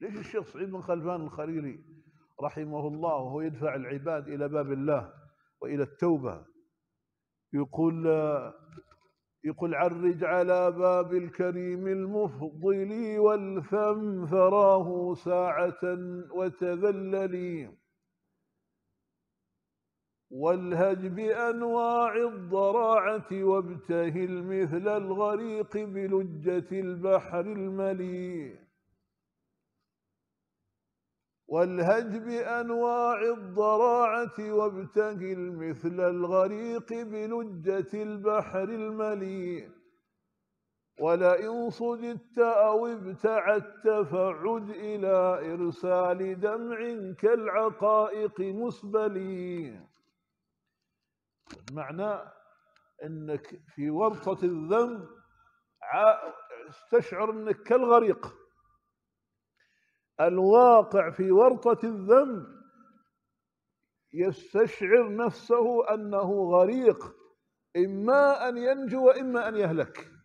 ليش الشيخ سعيد بن خلفان الخليلي رحمه الله وهو يدفع العباد إلى باب الله وإلى التوبة؟ يقول يقول عرج على باب الكريم المفضل والفم فراه ساعة وتذللي. والهج بأنواع الضراعة وابتهل مثل الغريق بلجة البحر المليء والهج بأنواع الضراعة وابتهل مثل الغريق بلجة البحر المليء. ولئن صددت أو ابتعدت فعد إلى إرسال دمع كالعقائق مسبلي معنى أنك في ورطة الذنب استشعر أنك كالغريق. الواقع في ورطة الذنب. يستشعر نفسه أنه غريق إما أن ينجو وإما أن يهلك.